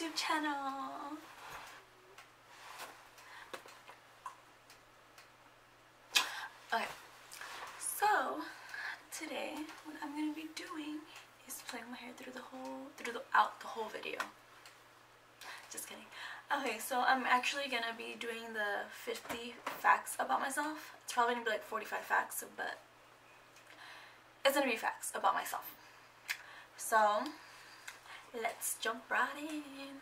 YouTube channel. Okay, so today what I'm gonna be doing is playing my hair through the whole, through the, out the whole video. Just kidding. Okay, so I'm actually gonna be doing the 50 facts about myself. It's probably gonna be like 45 facts, but it's gonna be facts about myself. So, let's jump right in.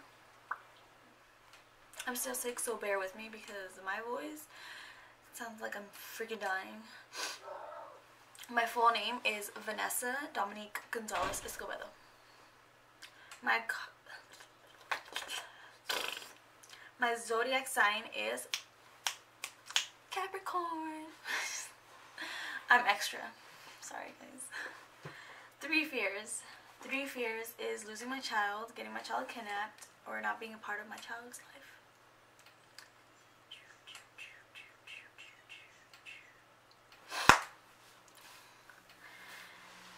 I'm still sick, so bear with me because my voice sounds like I'm freaking dying. My full name is Vanessa Dominique Gonzalez Escobedo. My my zodiac sign is Capricorn. I'm extra. Sorry, guys. Three fears. Three fears is losing my child, getting my child kidnapped, or not being a part of my child's life.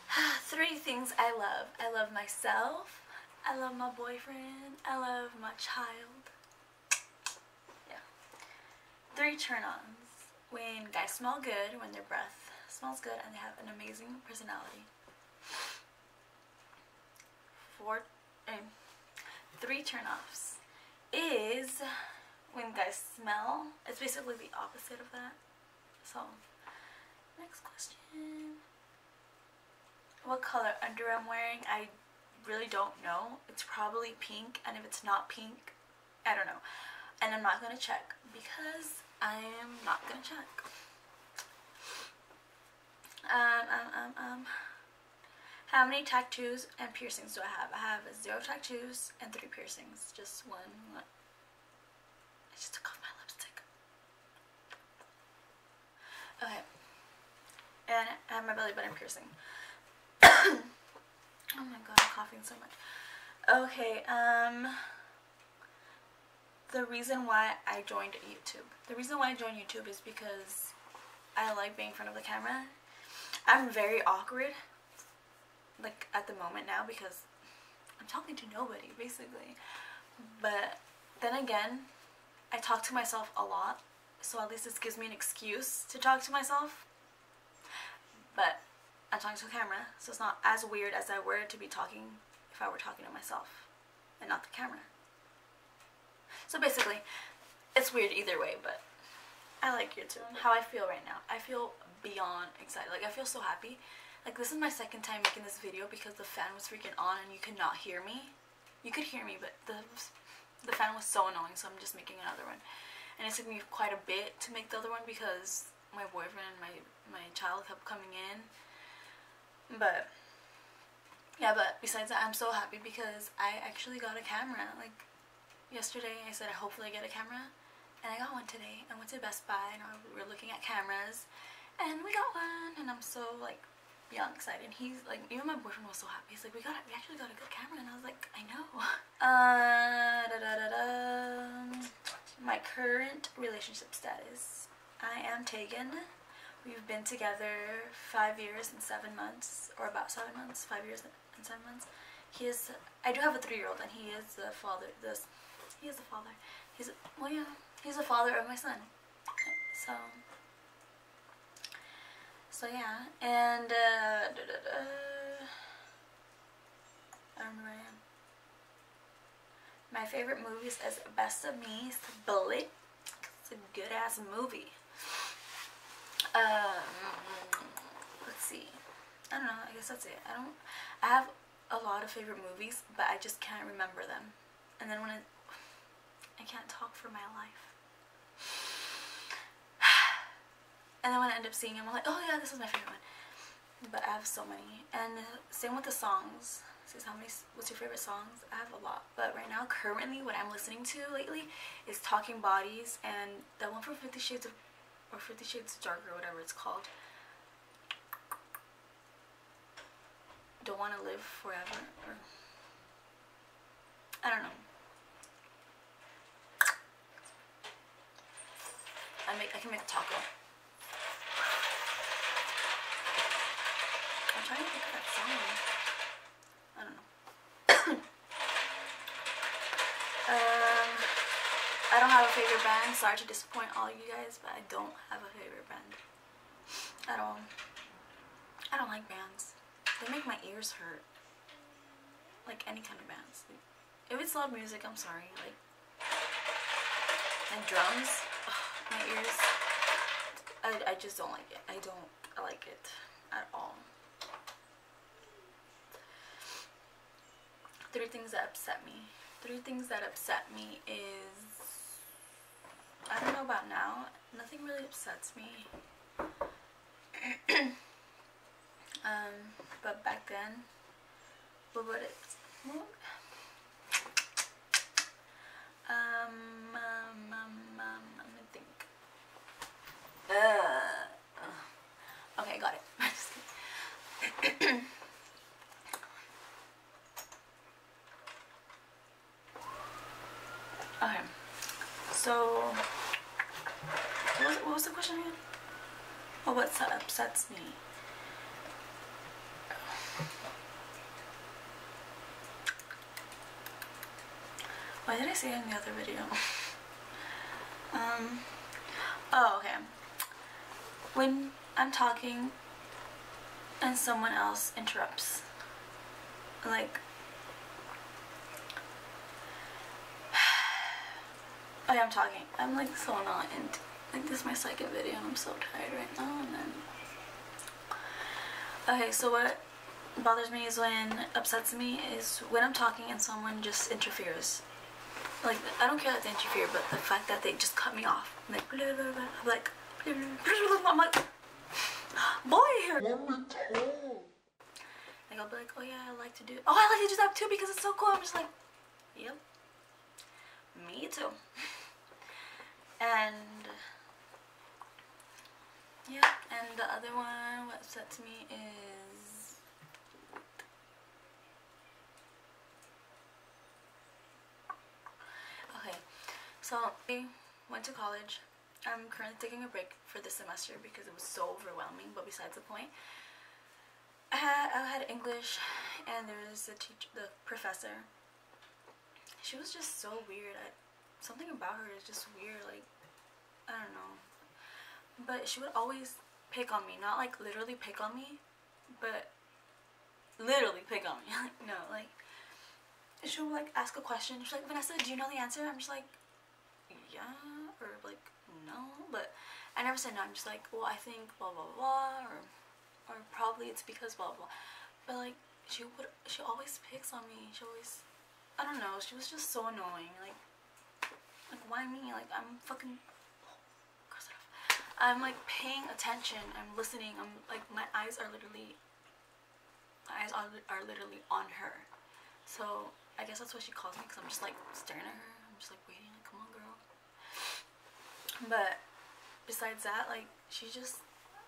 Three things I love. I love myself. I love my boyfriend. I love my child. Yeah. Three turn-ons. When guys smell good, when their breath smells good, and they have an amazing personality. Four, um, three turn-offs is when guys smell. It's basically the opposite of that. So, next question. What color underwear I'm wearing, I really don't know. It's probably pink, and if it's not pink, I don't know. And I'm not going to check because I am not going to check. Um, um, um, um. How many tattoos and piercings do I have? I have zero tattoos and three piercings. Just one. I just took off my lipstick. Okay. And I have my belly button piercing. oh my god, I'm coughing so much. Okay, um the reason why I joined YouTube. The reason why I joined YouTube is because I like being in front of the camera. I'm very awkward like at the moment now because I'm talking to nobody basically. But then again, I talk to myself a lot, so at least this gives me an excuse to talk to myself. But I'm talking to a camera, so it's not as weird as I were to be talking if I were talking to myself and not the camera. So basically, it's weird either way, but I like YouTube. How I feel right now. I feel beyond excited. Like, I feel so happy. Like, this is my second time making this video because the fan was freaking on and you could not hear me. You could hear me, but the, the fan was so annoying, so I'm just making another one. And it took me quite a bit to make the other one because my boyfriend and my, my child kept coming in but yeah, but besides that, I'm so happy because I actually got a camera. Like yesterday, I said I hopefully get a camera, and I got one today. I went to Best Buy and we were looking at cameras, and we got one, and I'm so like beyond excited. And he's like, even my boyfriend was so happy. He's like, we got, we actually got a good camera, and I was like, I know. Uh, da da da. My current relationship status. I am taken. We've been together five years and seven months, or about seven months, five years and seven months. He is, I do have a three-year-old, and he is the father, this, he is the father. He's, well, yeah, he's the father of my son. So, so yeah, and, uh, da, da, da. I don't I am. My favorite movies is Best of Me, Bullet. It's a good-ass movie. Um, let's see. I don't know. I guess that's it. I don't. I have a lot of favorite movies, but I just can't remember them. And then when it, I can't talk for my life. And then when I end up seeing them, I'm like, oh yeah, this was my favorite one. But I have so many. And same with the songs. Says how many, what's your favorite songs? I have a lot. But right now, currently, what I'm listening to lately is Talking Bodies and that one from Fifty Shades of or Fifty Shades Darker, whatever it's called. Don't want to live forever, or I don't know. I make I can make a taco. Trying to think of that song. I don't know. um, I don't have a favorite band. Sorry to disappoint all you guys, but I don't have a favorite band at all. I don't like bands. They make my ears hurt. Like any kind of bands. Like, if it's loud music, I'm sorry. Like and drums, ugh, my ears. I I just don't like it. I don't like it at all. Three things that upset me. Three things that upset me is I don't know about now. Nothing really upsets me. um, but back then, what what it, what? Um, um, um, um, let me think. Uh, okay, got it. okay, so what was, what was the question again? Oh, what upsets me? Why did I say in the other video? um, oh, okay. When I'm talking and someone else interrupts, like, oh I'm talking. I'm like so not into, like this is my second video and I'm so tired right now and then, okay, so what bothers me is when upsets me is when I'm talking and someone just interferes like I don't care that they interfere, but the fact that they just cut me off, like blah, blah, blah, I'm like, blah, blah, I'm like, boy, here. Like I'll be like, oh yeah, I like to do, oh I like to do that too because it's so cool. I'm just like, yep, me too. And yeah, and the other one, what upsets me is okay. So I went to college. I'm currently taking a break for this semester because it was so overwhelming, but besides the point. I had, I had English and there was a teacher, the professor. She was just so weird. I, something about her is just weird, like, I don't know. But she would always pick on me, not like literally pick on me, but literally pick on me. like, no, like, she would like ask a question. She's like, Vanessa, do you know the answer? I'm just like, yeah or like no but I never said no I'm just like well I think blah blah blah or or probably it's because blah blah but like she would she always picks on me she always I don't know she was just so annoying like like why me like I'm fucking I'm like paying attention I'm listening I'm like my eyes are literally my eyes are, are literally on her so I guess that's what she calls me because I'm just like staring at her I'm just like waiting like come on girl but besides that, like she just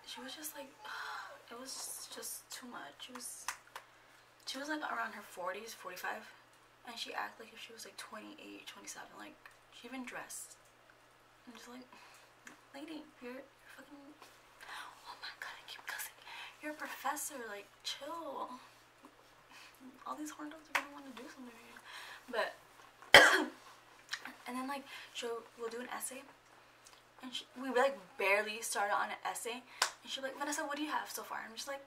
she was just like it was just too much. She was she was like around her 40s, 45, and she acted like if she was like 28, 27. Like she even dressed. I'm just like, lady, you're, fucking. Oh my god, I keep cussing. You're a professor. Like chill. All these horn dogs are gonna want to do something. to you. But and then like she'll we'll do an essay and she, we like barely started on an essay and she's like Vanessa what do you have so far I'm just like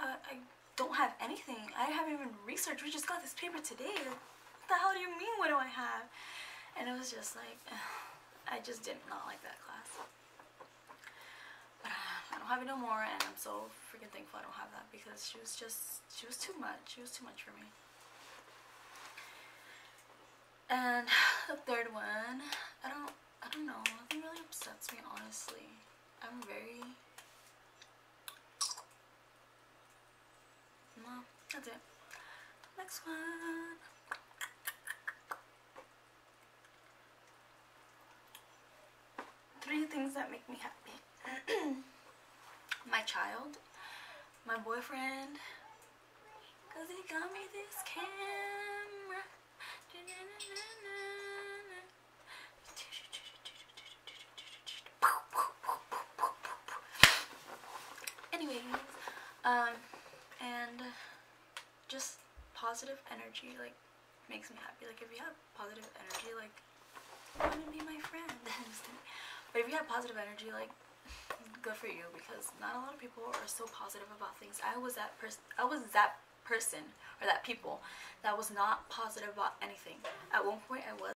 uh, I don't have anything I haven't even researched we just got this paper today what the hell do you mean what do I have and it was just like I just did not like that class but uh, I don't have it no more and I'm so freaking thankful I don't have that because she was just she was too much she was too much for me and the third one I don't I don't know. Nothing really upsets me, honestly. I'm very... No, that's it. Next one. Three things that make me happy. My child, my boyfriend, because he got me this camera. Um, and just positive energy, like, makes me happy. Like, if you have positive energy, like, want to be my friend. but if you have positive energy, like good for you because not a lot of people are so positive about things. I was that person. I was that person or that people that was not positive about anything. At one point, I was.